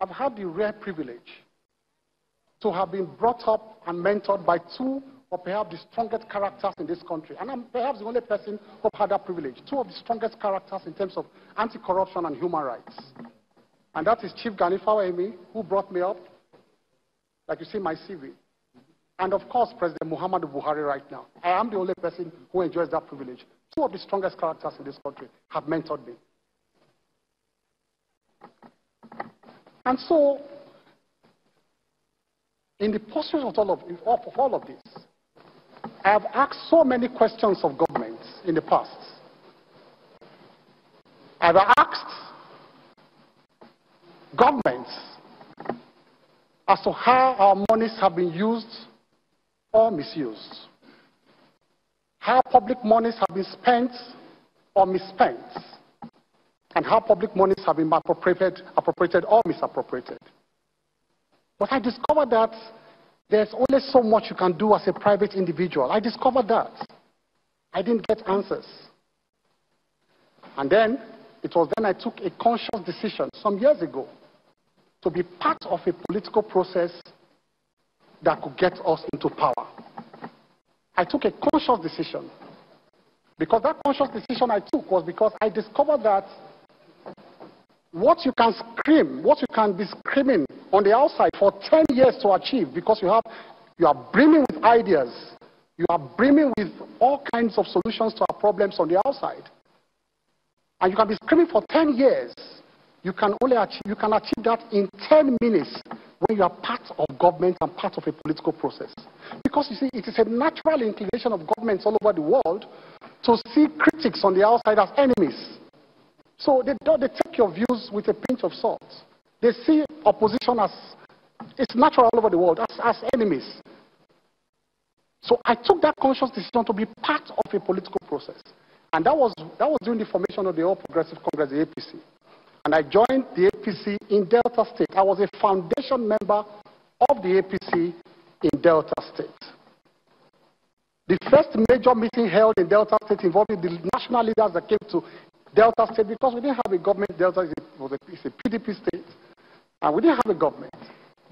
I've had the rare privilege to have been brought up and mentored by two or perhaps the strongest characters in this country. And I'm perhaps the only person who had that privilege. Two of the strongest characters in terms of anti-corruption and human rights. And that is Chief Gani Fawehinmi, who brought me up, like you see my CV. And of course, President Muhammadu Buhari right now. I am the only person who enjoys that privilege. Two of the strongest characters in this country have mentored me. And so, in the pursuit of all of, of all of this, I have asked so many questions of government in the past. I've asked governments as to how our monies have been used or misused, how public monies have been spent or misspent, and how public monies have been appropriated, appropriated or misappropriated. But I discovered that there's only so much you can do as a private individual. I discovered that. I didn't get answers. And then, it was then I took a conscious decision some years ago to be part of a political process that could get us into power. I took a conscious decision. Because that conscious decision I took was because I discovered that what you can scream, what you can be screaming on the outside for 10 years to achieve because you have you are brimming with ideas. You are brimming with all kinds of solutions to our problems on the outside. And you can be screaming for 10 years. You can only achieve, you can achieve that in 10 minutes when you are part of government and part of a political process. Because you see, it is a natural inclination of governments all over the world to see critics on the outside as enemies. So they, they take your views with a pinch of salt. They see opposition as, it's natural all over the world, as, as enemies. So I took that conscious decision to be part of a political process. And that was, that was during the formation of the All Progressives Congress, the APC. And I joined the APC in Delta State. I was a foundation member of the APC in Delta State. The first major meeting held in Delta State involving the national leaders that came to Delta State because we didn't have a government. Delta is a, was a, a PDP state, and we didn't have a government.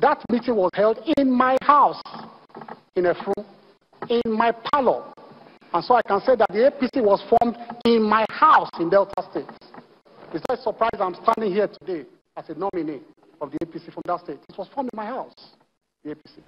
That meeting was held in my house, in a room, in my parlor. And so I can say that the APC was formed in my house in Delta State. It's not a surprise I'm standing here today as a nominee of the APC from that state. It was formed in my house, the APC.